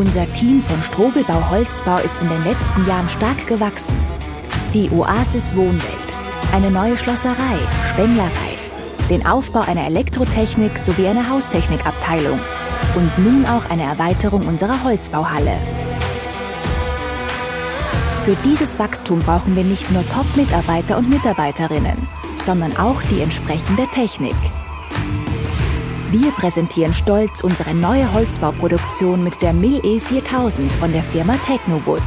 Unser Team von Strobelbau Holzbau ist in den letzten Jahren stark gewachsen. Die Oasis Wohnwelt, eine neue Schlosserei, Spenglerei, den Aufbau einer Elektrotechnik sowie einer Haustechnikabteilung und nun auch eine Erweiterung unserer Holzbauhalle. Für dieses Wachstum brauchen wir nicht nur Top-Mitarbeiter und Mitarbeiterinnen, sondern auch die entsprechende Technik. Wir präsentieren stolz unsere neue Holzbauproduktion mit der Mill E4000 von der Firma Technowood.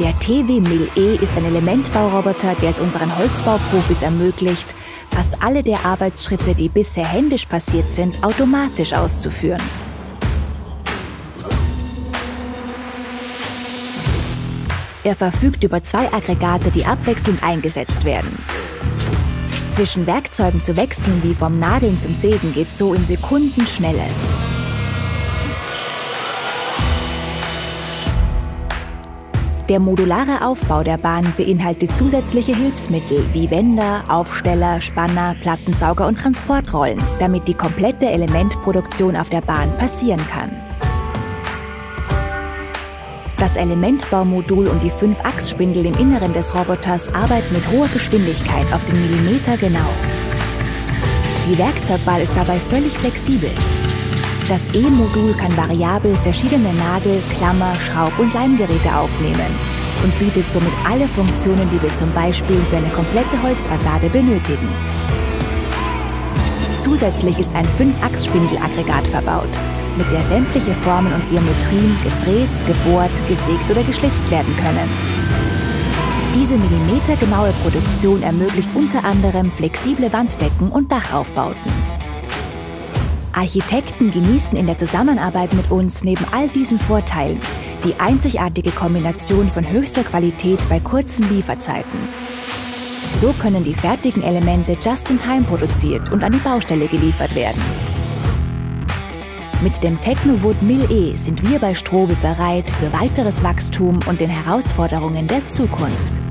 Der TW Mill E ist ein Elementbauroboter, der es unseren Holzbauprofis ermöglicht, fast alle der Arbeitsschritte, die bisher händisch passiert sind, automatisch auszuführen. Er verfügt über zwei Aggregate, die abwechselnd eingesetzt werden. Zwischen Werkzeugen zu wechseln wie vom Nadeln zum Sägen geht so in Sekundenschnelle. Der modulare Aufbau der Bahn beinhaltet zusätzliche Hilfsmittel wie Wender, Aufsteller, Spanner, Plattensauger und Transportrollen, damit die komplette Elementproduktion auf der Bahn passieren kann. Das Elementbaumodul und die 5-Achs-Spindel im Inneren des Roboters arbeiten mit hoher Geschwindigkeit auf den Millimeter genau. Die Werkzeugwahl ist dabei völlig flexibel. Das E-Modul kann variabel verschiedene Nagel-, Klammer-, Schraub- und Leimgeräte aufnehmen und bietet somit alle Funktionen, die wir zum Beispiel für eine komplette Holzfassade benötigen. Zusätzlich ist ein 5-Achs-Spindelaggregat verbaut, mit der sämtliche Formen und Geometrien gefräst, gebohrt, gesägt oder geschlitzt werden können. Diese millimetergenaue Produktion ermöglicht unter anderem flexible Wanddecken und Dachaufbauten. Architekten genießen in der Zusammenarbeit mit uns neben all diesen Vorteilen die einzigartige Kombination von höchster Qualität bei kurzen Lieferzeiten. So können die fertigen Elemente just in time produziert und an die Baustelle geliefert werden. Mit dem Technowood Mill E sind wir bei Strobel bereit für weiteres Wachstum und den Herausforderungen der Zukunft.